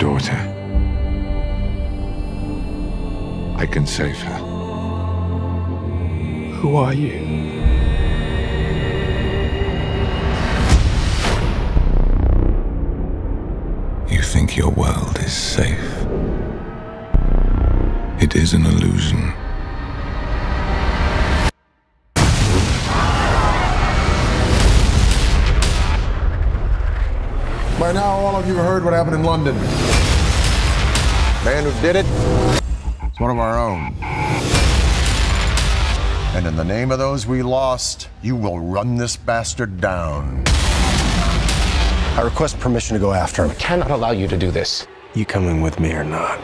daughter. I can save her. Who are you? You think your world is safe. It is an illusion. By now, all of you have heard what happened in London. Man who did it is one of our own. And in the name of those we lost, you will run this bastard down. I request permission to go after him. I cannot allow you to do this. You coming with me or not?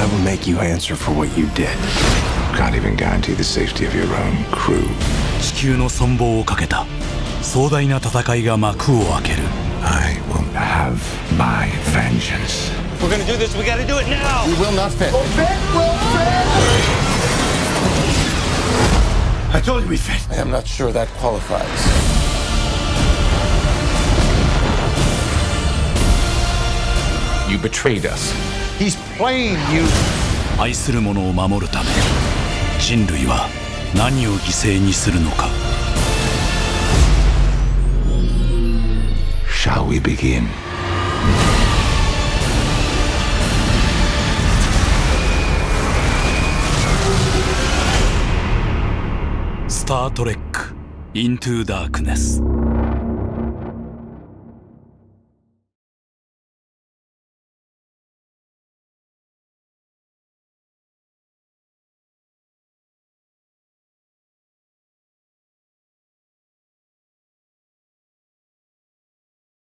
I will make you answer for what you did. Can't even guarantee the safety of your own crew. 地球の存亡をかけた壮大な戦いが幕を開ける We're gonna do this, we gotta do it now! We will not fit. I told you we fit. I am not sure that qualifies. You betrayed us. He's playing you. 愛する者を守るため人類は何を犠牲にするのか Shall we begin? 「 スター・トレック・イントゥ・ダークネス」